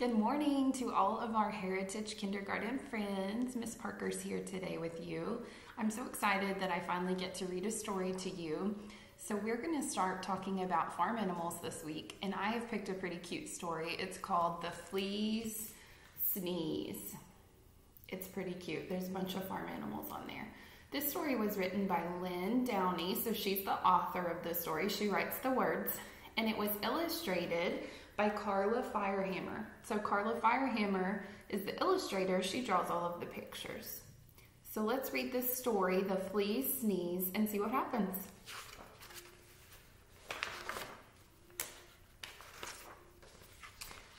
Good morning to all of our Heritage Kindergarten friends. Miss Parker's here today with you. I'm so excited that I finally get to read a story to you. So we're going to start talking about farm animals this week, and I have picked a pretty cute story. It's called The Flea's Sneeze. It's pretty cute. There's a bunch of farm animals on there. This story was written by Lynn Downey, so she's the author of the story. She writes the words, and it was illustrated by Karla Firehammer. So Karla Firehammer is the illustrator. She draws all of the pictures. So let's read this story, The Flea's Sneeze, and see what happens.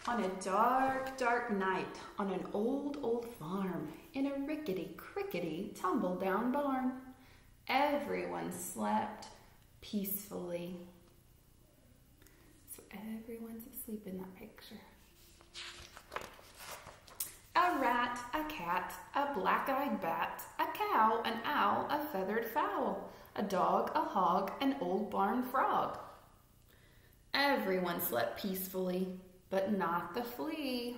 On a dark, dark night on an old, old farm in a rickety, crickety, tumble down barn, everyone slept peacefully everyone's asleep in that picture. A rat, a cat, a black-eyed bat, a cow, an owl, a feathered fowl, a dog, a hog, an old barn frog. Everyone slept peacefully, but not the flea.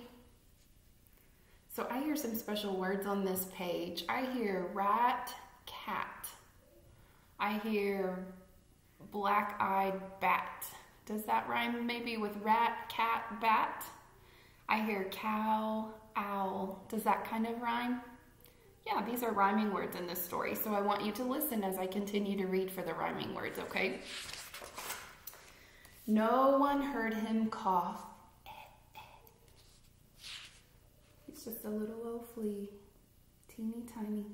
So I hear some special words on this page. I hear rat, cat. I hear black-eyed bat. Does that rhyme maybe with rat, cat, bat? I hear cow, owl. Does that kind of rhyme? Yeah, these are rhyming words in this story, so I want you to listen as I continue to read for the rhyming words, okay? No one heard him cough. He's just a little old flea, teeny tiny.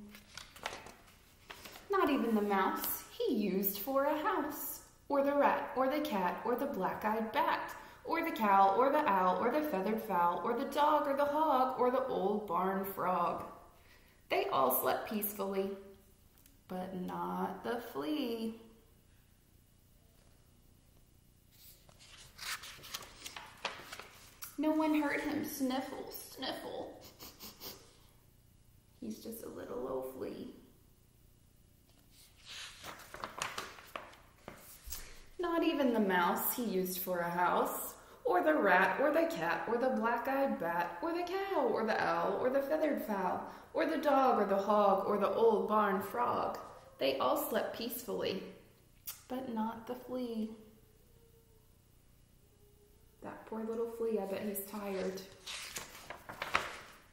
Not even the mouse he used for a house or the rat, or the cat, or the black-eyed bat, or the cow, or the owl, or the feathered fowl, or the dog, or the hog, or the old barn frog. They all slept peacefully, but not the flea. No one heard him sniffle, sniffle. He's just a little old flea. Not even the mouse he used for a house, or the rat, or the cat, or the black-eyed bat, or the cow, or the owl, or the feathered fowl, or the dog, or the hog, or the old barn frog. They all slept peacefully, but not the flea. That poor little flea, I bet he's tired.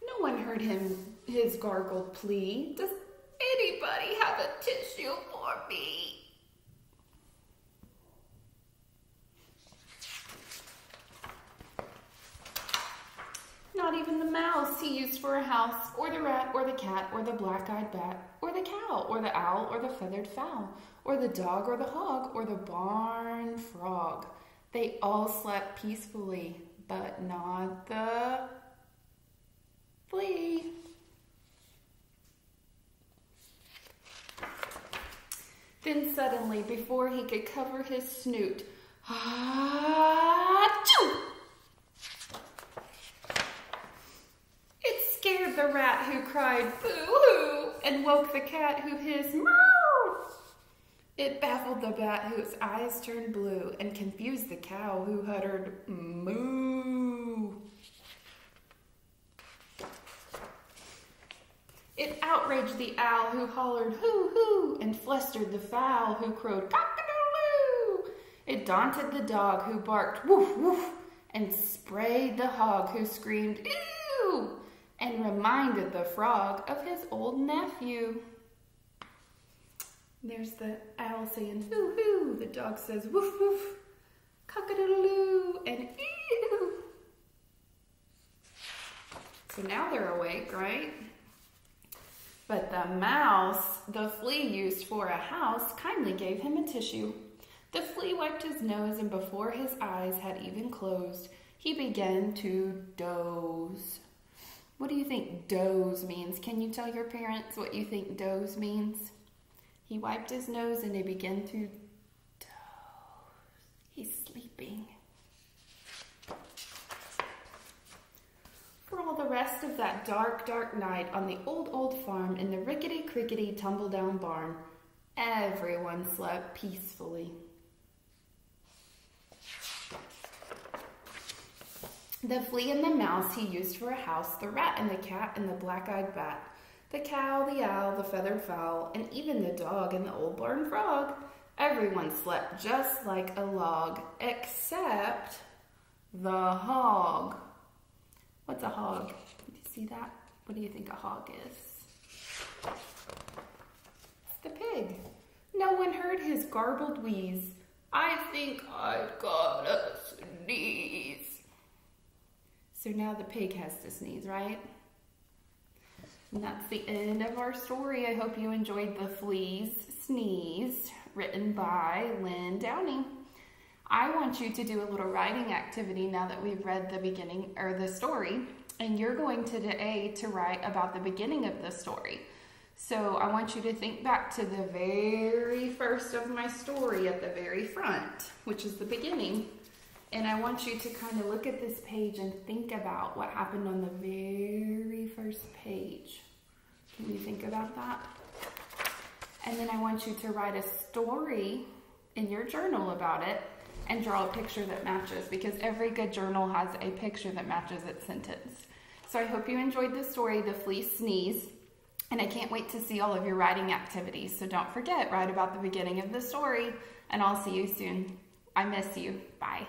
No one heard him, his gargled plea. Does anybody have a tissue for me? Not even the mouse he used for a house, or the rat, or the cat, or the black-eyed bat, or the cow, or the owl, or the feathered fowl, or the dog, or the hog, or the barn frog. They all slept peacefully, but not the flea. Then suddenly, before he could cover his snoot, ah, the rat who cried boo-hoo and woke the cat who hissed meow. It baffled the bat whose eyes turned blue and confused the cow who uttered moo. It outraged the owl who hollered hoo hoo and flustered the fowl who crowed cock-a-doodle-doo. It daunted the dog who barked woof woof and sprayed the hog who screamed ew reminded the frog of his old nephew. There's the owl saying hoo hoo, the dog says woof woof, cock-a-doodle-doo, and ew. So now they're awake, right? But the mouse the flea used for a house kindly gave him a tissue. The flea wiped his nose, and before his eyes had even closed, he began to doze. What do you think doze means? Can you tell your parents what you think doze means? He wiped his nose and he began to doze. He's sleeping. For all the rest of that dark, dark night on the old, old farm in the rickety, crickety, tumble down barn, everyone slept peacefully. The flea and the mouse he used for a house, the rat and the cat and the black-eyed bat, the cow, the owl, the feathered fowl, and even the dog and the old barn frog. Everyone slept just like a log, except the hog. What's a hog? Do you see that? What do you think a hog is? It's the pig. No one heard his garbled wheeze. I think I've got a. So now the pig has to sneeze, right? And that's the end of our story. I hope you enjoyed The Flea's Sneeze, written by Lynn Downey. I want you to do a little writing activity now that we've read the beginning or the story, and you're going today to write about the beginning of the story. So I want you to think back to the very first of my story at the very front, which is the beginning. And I want you to kind of look at this page and think about what happened on the very first page. Can you think about that? And then I want you to write a story in your journal about it and draw a picture that matches because every good journal has a picture that matches its sentence. So I hope you enjoyed the story, The Flea Sneeze. And I can't wait to see all of your writing activities. So don't forget, write about the beginning of the story, and I'll see you soon. I miss you. Bye.